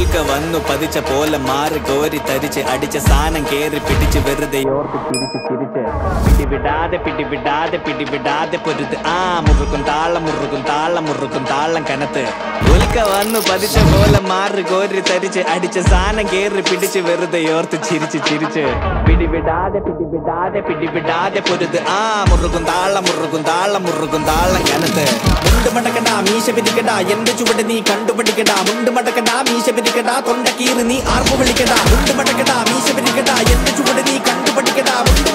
വന്നു പതിച്ച പോലെ മാറി കോരി തരിച്ച് അടിച്ച സാധനം കേറി പിടിച്ച് വെറുതെ ഓർത്ത് ചിരിച്ച് ചിരിച്ച് പിടിവിടാതെ പിടിവിടാതെ പിടിവിടാതെ പൊരുത് ആ മുറുക്കും താളം മുറുക്കും താളം മുറുക്കും താളം കനത്ത്. ഉൽക്ക വന്നു പതിച്ച പോലെ മാറി കോരി തരിച്ച് അടിച്ച സാധനം കേറി പിടിച്ച് വെറുതെ ഓർത്ത് ചിരിച്ച് ചിരിച്ച് പിടിവിടാതെ പിടിവിടാതെ പിടിവിടാതെ പൊരുത് ആ മുറുക്കും താളം മുറുക്കും താളം മുറുക്കും താളം കനത്ത്. മുണ്ട് മടക്കടാ മീശ പിരിക്കടാ എന്റെ ചുവട് നീ കണ്ടുപിടിക്കടാ മുണ്ട് മടക്കടാ മീശ പിരിക്കടാ തൊണ്ട കീറി നീ ആർപ്പ് വിളിക്കടാ മുണ്ട് മടക്കടാ മീശ പിരിക്കടാ എന്റെ ചുവട് നീ കണ്ടുപിടിക്കടാ മുണ്ട്